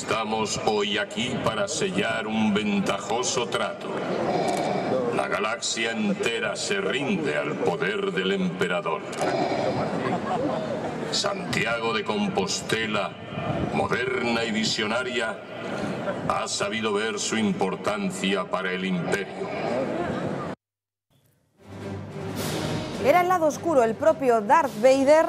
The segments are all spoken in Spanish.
Estamos hoy aquí para sellar un ventajoso trato. La galaxia entera se rinde al poder del emperador. Santiago de Compostela, moderna y visionaria, ha sabido ver su importancia para el imperio. Era el lado oscuro, el propio Darth Vader,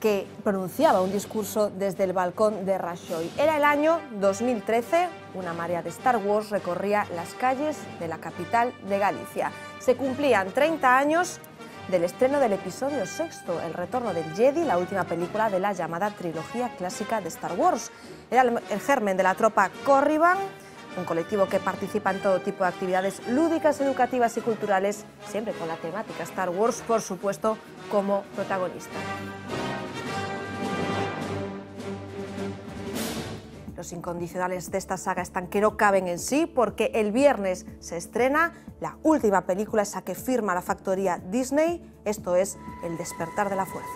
que pronunciaba un discurso desde el balcón de Rashoy. Era el año 2013, una marea de Star Wars recorría las calles de la capital de Galicia. Se cumplían 30 años del estreno del episodio sexto, El retorno del Jedi, la última película de la llamada trilogía clásica de Star Wars. Era el germen de la tropa Corriban, un colectivo que participa en todo tipo de actividades lúdicas, educativas y culturales, siempre con la temática Star Wars, por supuesto, como protagonista. Los incondicionales de esta saga están que no caben en sí porque el viernes se estrena la última película, esa que firma la factoría Disney, esto es El despertar de la fuerza.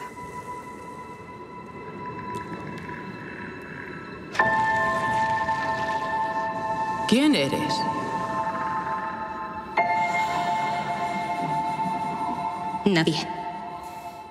¿Quién eres? Nadie.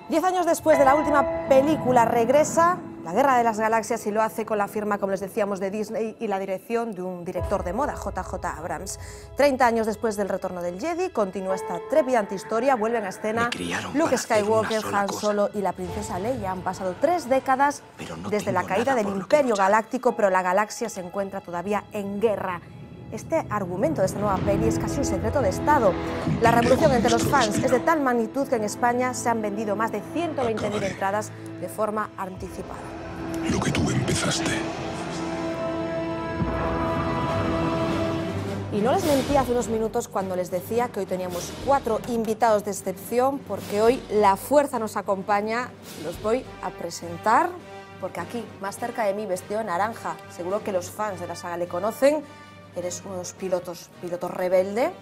Diez años después de la última película regresa la Guerra de las Galaxias y lo hace con la firma, como les decíamos, de Disney y la dirección de un director de moda, JJ Abrams. Treinta años después del retorno del Jedi, continúa esta trepidante historia, vuelven a escena Luke Skywalker, Han Solo y la princesa Leia. Han pasado tres décadas desde la caída del Imperio Galáctico, pero la galaxia se encuentra todavía en guerra. Este argumento de esta nueva peli es casi un secreto de Estado. La revolución entre los fans es de tal magnitud que en España se han vendido más de 120.000 entradas de forma anticipada. Lo que tú empezaste. Y no les mentí hace unos minutos cuando les decía que hoy teníamos cuatro invitados de excepción, porque hoy la fuerza nos acompaña. Los voy a presentar, porque aquí, más cerca de mí, vestido de naranja, seguro que los fans de la saga le conocen, eres uno de los pilotos, piloto rebelde.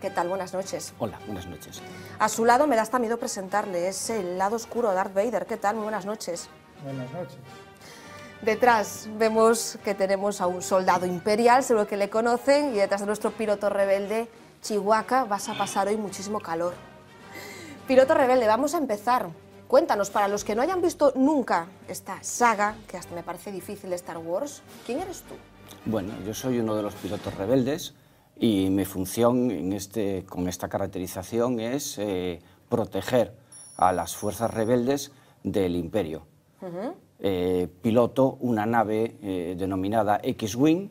¿Qué tal? Buenas noches. Hola, buenas noches. A su lado me da hasta miedo presentarle, es el lado oscuro de Darth Vader. ¿Qué tal? Muy buenas noches. Buenas noches. Detrás vemos que tenemos a un soldado imperial, seguro que le conocen, y detrás de nuestro piloto rebelde, Chihuahua, vas a pasar hoy muchísimo calor. Piloto rebelde, vamos a empezar. Cuéntanos, para los que no hayan visto nunca esta saga, que hasta me parece difícil de Star Wars, ¿quién eres tú? Bueno, yo soy uno de los pilotos rebeldes y mi función en este, con esta caracterización es eh, proteger a las fuerzas rebeldes del imperio. Eh, piloto una nave eh, denominada X-Wing,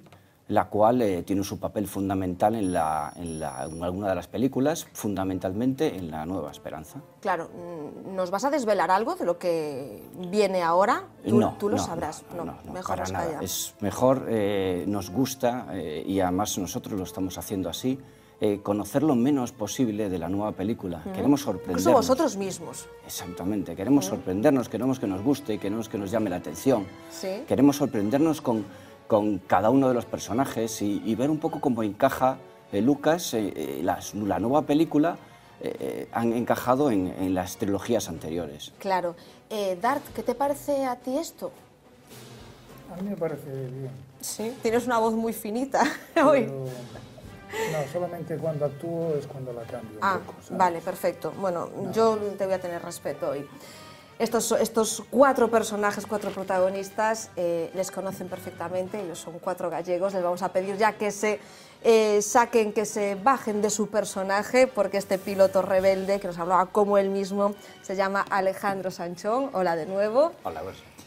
la cual tiene su papel fundamental en, la, en, la, en, alguna de las películas, fundamentalmente en La Nueva Esperanza. Claro, mm, ¿nos vas a desvelar algo de lo que viene ahora? Tú, no, tú lo no, sabrás. No, no, no mejor para nada. Es mejor, eh, nos gusta, eh, y además nosotros lo estamos haciendo así, eh, conocer lo menos posible de la nueva película. Mm. Queremos sorprendernos. Incluso vosotros mismos. Exactamente, queremos Mm. sorprendernos, queremos que nos guste, queremos que nos llame la atención. Sí. Queremos sorprendernos con, con cada uno de los personajes y, y ver un poco cómo encaja eh, Lucas, eh, eh, las- la nueva película, eh, eh, han encajado en, en las trilogías anteriores. Claro. Eh, Dart, ¿qué te parece a ti esto? A mí me parece bien. Sí. Tienes una voz muy finita hoy. no, solamente cuando actúo es cuando la cambio un Ah, vale, perfecto. Bueno, yo te voy a tener respeto hoy. Estos, estos cuatro personajes, cuatro protagonistas, eh, les conocen perfectamente, ellos son cuatro gallegos, les vamos a pedir ya que se eh, saquen, que se bajen de su personaje, porque este piloto rebelde, que nos hablaba como él mismo, se llama Alejandro Sanchón, hola de nuevo. Hola.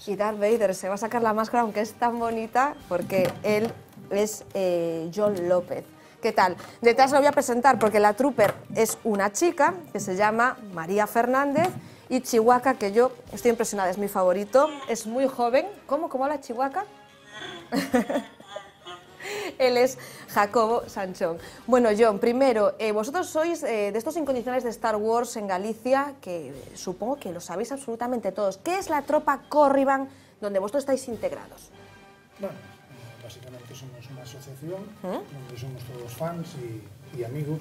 Y Darth Vader se va a sacar la máscara, aunque es tan bonita, porque él es eh, John López. ¿Qué tal? Detrás lo voy a presentar porque la trooper es una chica que se llama María Fernández y Chihuahua, que yo estoy impresionada, es mi favorito, es muy joven. ¿Cómo? ¿Cómo habla Chihuahua? Él es Jacobo Sanchón. Bueno, John, primero, eh, vosotros sois eh, de estos incondicionales de Star Wars en Galicia, que supongo que lo sabéis absolutamente todos. ¿Qué es la tropa Corriban donde vosotros estáis integrados? Bueno, básicamente somos una asociación ¿Eh? donde somos todos fans y, y amigos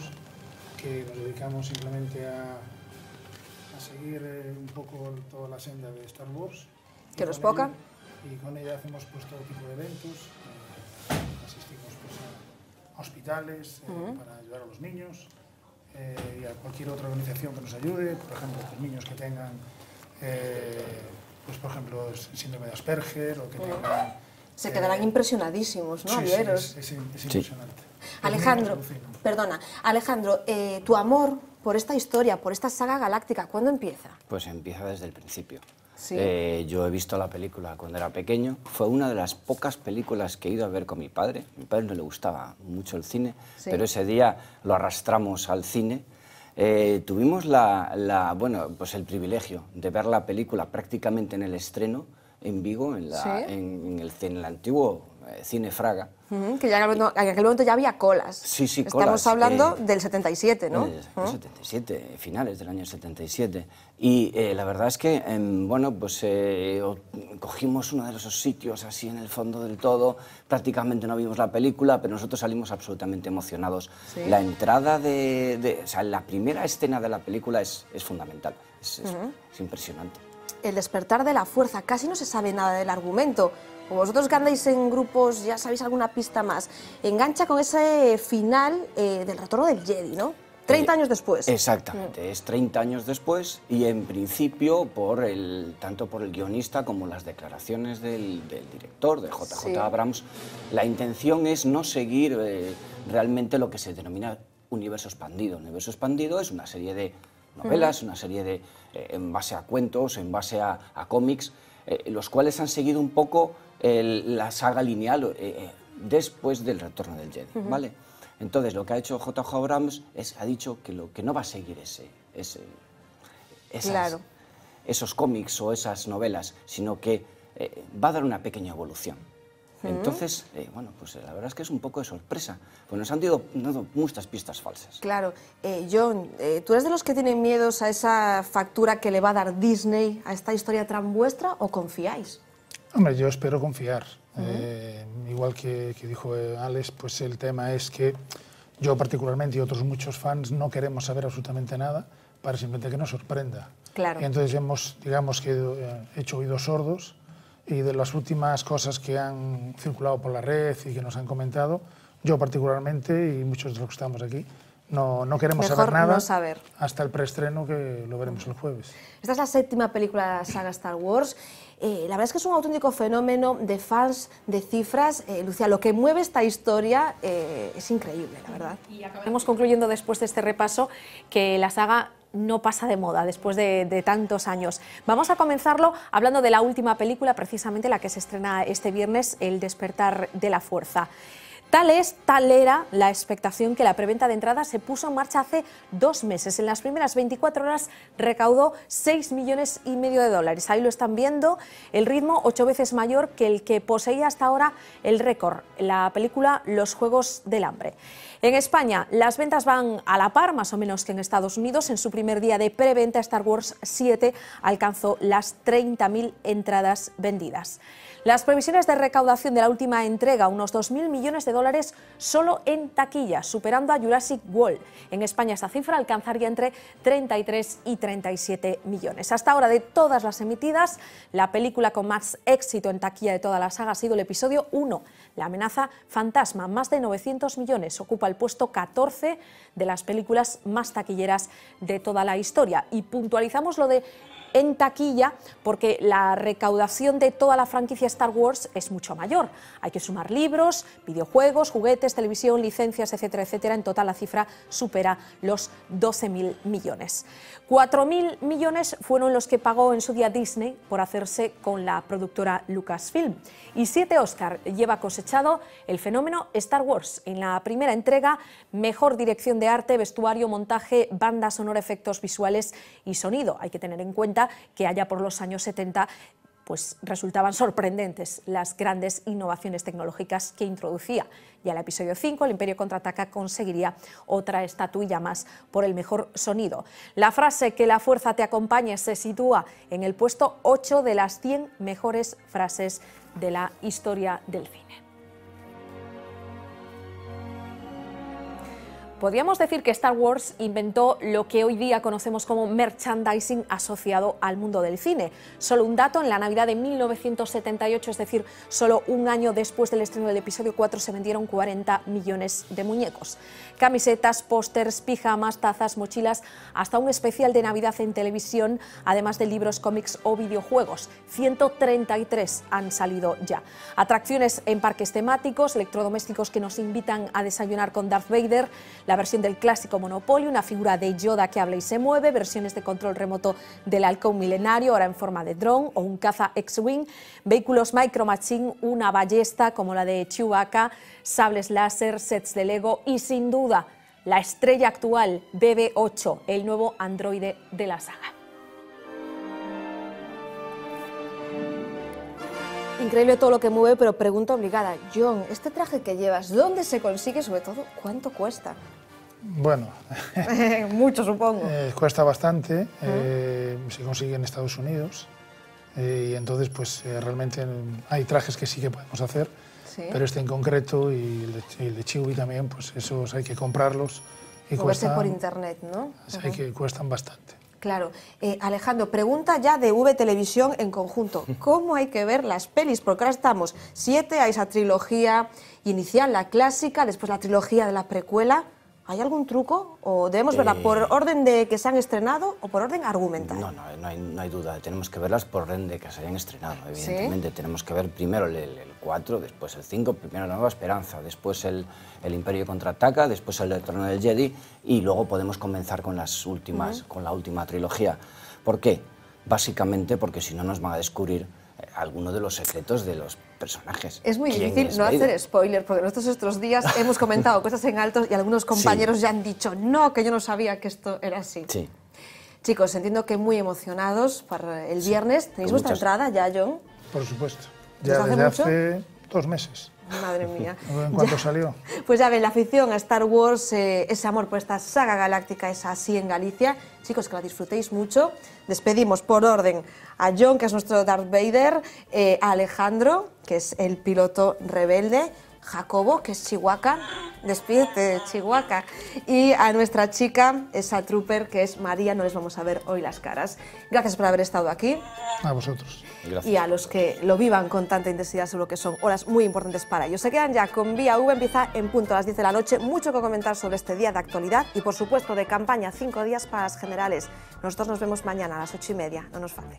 que nos dedicamos simplemente a, a seguir eh, un poco toda la senda de Star Wars. ¿Que no es con poca? y con ella hacemos pues, todo tipo de eventos. eh, asistimos pues, a hospitales eh, para ayudar a los niños y a cualquier otra organización que nos ayude, por ejemplo, pues, niños que tengan, pues, por ejemplo, síndrome de Asperger o que tengan... Se eh, quedarán impresionadísimos, ¿no? sí, sí, es, es, es impresionante. Alejandro, perdona, Alejandro, eh, tu amor por esta historia, por esta saga galáctica, ¿cuándo empieza? Pues empieza desde el principio. Sí. Eh, yo he visto la película cuando era pequeño. Fue una de las pocas películas que he ido a ver con mi padre. A mi padre no le gustaba mucho el cine, Sí. pero ese día lo arrastramos al cine. Eh, tuvimos la, la- bueno, pues el privilegio de ver la película prácticamente en el estreno en Vigo, en, la- Sí. en- en el, en el antiguo eh, Cine Fraga. Ujú, que ya en, aquel momento, ya había colas. Sí, sí, Estamos colas, hablando eh, del 77, ¿no? El año 77, finales del año 77. Y eh, la verdad es que, em, bueno, pues eh, cogimos uno de esos sitios así en el fondo del todo, prácticamente no vimos la película, pero nosotros salimos absolutamente emocionados. Sí. La entrada de, de- o sea, la primera escena de la película es, es fundamental, es, es- es impresionante. El despertar de la fuerza, casi no se sabe nada del argumento. Como vosotros que andáis en grupos, ya sabéis alguna pista más. Engancha con ese final eh, del retorno del Jedi, ¿no? 30 Eh, años después. Exactamente, es 30 años después y en principio por el, tanto por el guionista como las declaraciones del, del director, de JJ Sí. Abrams, la intención es no seguir eh, realmente lo que se denomina universo expandido. Universo expandido es una serie de novelas, una serie de, eh, en base a cuentos, en base a, a cómics, eh, los cuales han seguido un poco el- la saga lineal eh, después del retorno del Jedi, ¿vale? Entonces, lo que ha hecho JJ Abrams es, ha dicho que, lo, que no va a seguir ese, ese, esas- Claro. esos cómics o esas novelas, sino que va a dar una pequeña evolución. Entonces, eh, bueno, pues eh, la verdad es que es un poco de sorpresa, pues nos han dado, dado muchas pistas falsas. Claro. Eh, John, eh, ¿tú eres de los que tienen miedos a esa factura que le va a dar Disney a esta historia tan vuestra o confiáis? Hombre, yo espero confiar. Eh, igual que, que dijo eh, Alex, pues el tema es que yo particularmente y otros muchos fans no queremos saber absolutamente nada para simplemente que nos sorprenda. Claro. Y entonces hemos, digamos que, eh, hecho oídos sordos y de las últimas cosas que han circulado por la red y que nos han comentado, yo particularmente y muchos de los que estamos aquí, no, no queremos Mejor saber nada no saber. hasta el preestreno que lo veremos el jueves. Esta es la séptima película de la saga Star Wars. Eh, la verdad es que es un auténtico fenómeno de fans, de cifras. Eh, Lucía, lo que mueve esta historia eh, es increíble, la verdad. Y acabaremos concluyendo después de este repaso que la saga no pasa de moda después de, de tantos años. Vamos a comenzarlo hablando de la última película, precisamente la que se estrena este viernes, El despertar de la fuerza. Tal es, tal era la expectación que la preventa de entrada se puso en marcha hace dos meses. En las primeras 24 horas recaudó 6 millones y medio de dólares. Ahí lo están viendo, el ritmo ocho veces mayor que el que poseía hasta ahora el récord, la película Los Juegos del Hambre. En España, las ventas van a la par, más o menos que en Estados Unidos. En su primer día de preventa, Star Wars 7 alcanzó las 30.000 entradas vendidas. Las previsiones de recaudación de la última entrega, unos 2.000 millones de dólares solo en taquilla, superando a Jurassic World. En España esa cifra alcanzaría entre 33 y 37 millones. Hasta ahora, de todas las emitidas, la película con más éxito en taquilla de toda la saga ha sido el episodio 1, La amenaza fantasma, más de 900 millones, ocupa el puesto 14 de las películas más taquilleras de toda la historia. Y puntualizamos lo de en taquilla porque la recaudación de toda la franquicia Star Wars es mucho mayor. Hay que sumar libros, videojuegos, juguetes, televisión, licencias, etcétera, etcétera. En total la cifra supera los 12.000 millones. 4.000 millones fueron los que pagó en su día Disney por hacerse con la productora Lucasfilm. Y siete Oscar lleva cosechado el fenómeno Star Wars. En la primera entrega, mejor dirección de arte, vestuario, montaje, banda sonora, efectos visuales y sonido. Hay que tener en cuenta que allá por los años 70 pues resultaban sorprendentes las grandes innovaciones tecnológicas que introducía. Y al episodio 5, el Imperio Contraataca conseguiría otra estatuilla más por el mejor sonido. La frase que la fuerza te acompañe se sitúa en el puesto 8 de las 100 mejores frases de la historia del cine. Podríamos decir que Star Wars inventó lo que hoy día conocemos como merchandising asociado al mundo del cine. Solo un dato, en la Navidad de 1978, es decir, solo un año después del estreno del episodio 4, se vendieron 40 millones de muñecos. Camisetas, pósters, pijamas, tazas, mochilas, hasta un especial de Navidad en televisión, además de libros, cómics o videojuegos. 133 han salido ya. Atracciones en parques temáticos, electrodomésticos que nos invitan a desayunar con Darth Vader, la versión del clásico Monopoly, una figura de Yoda que habla y se mueve, versiones de control remoto del halcón milenario, ahora en forma de dron o un caza X-Wing, vehículos Micro Machine, una ballesta como la de Chewbacca, sables láser, sets de Lego y sin duda la estrella actual BB-8, el nuevo androide de la saga. Increíble todo lo que mueve, pero pregunta obligada. John, este traje que llevas, ¿dónde se consigue? Sobre todo, ¿cuánto cuesta? Bueno, Mucho, supongo. eh, cuesta bastante, eh, se consigue en Estados Unidos eh, y entonces pues eh, realmente hay trajes que sí que podemos hacer, Sí. pero este en concreto y el de, el de Chewie también, pues esos hay que comprarlos y Moverse cuestan, por internet, ¿no? hay que, cuestan bastante. Claro. Eh, Alejandro, pregunta ya de V Televisión en conjunto. ¿Cómo hay que ver las pelis? Porque ahora estamos siete, hay esa trilogía inicial, la clásica, después la trilogía de la precuela. ¿Hay algún truco? ¿O debemos verla Eh, por orden de que se han estrenado o por orden argumental? No, no, no hay, no hay duda. Tenemos que verlas por orden de que se hayan estrenado. Evidentemente, tenemos que ver primero el, el 4, después el 5, primero la Nueva Esperanza, después el, el Imperio contraataca, después el Trono del Jedi y luego podemos comenzar con las últimas, con la última trilogía. ¿Por qué? Básicamente porque si no nos van a descubrir eh, algunos de los secretos de los personajes. Es muy ¿Quién difícil es no Vader? hacer spoiler, porque nosotros estos días hemos comentado cosas en altos y algunos compañeros ya han dicho, no, que yo no sabía que esto era así. Sí. Chicos, entiendo que muy emocionados para el viernes. ¿Tenéis con vuestra muchas- entrada ya, John? Por supuesto. ¿Desde Ya hace desde hace dos meses. Madre mía. ¿En cuánto salió? Pues ya ven, la afición a Star Wars, eh, ese amor por esta saga galáctica es así en Galicia. Chicos, que la disfrutéis mucho. Despedimos por orden a John, que es nuestro Darth Vader, eh, a Alejandro, que es el piloto rebelde, Jacobo, que es Chihuahua, despídete, Chihuahua, y a nuestra chica, esa trooper, que es María, no les vamos a ver hoy las caras. Gracias por haber estado aquí A vosotros. Gracias. y a los que lo vivan con tanta intensidad, seguro que son horas muy importantes para ellos. Se quedan ya con Vía V, empieza en punto a las 10 de la noche. Mucho que comentar sobre este día de actualidad y, por supuesto, de campaña, cinco días para las generales. Nosotros nos vemos mañana a las ocho y media, no nos falte.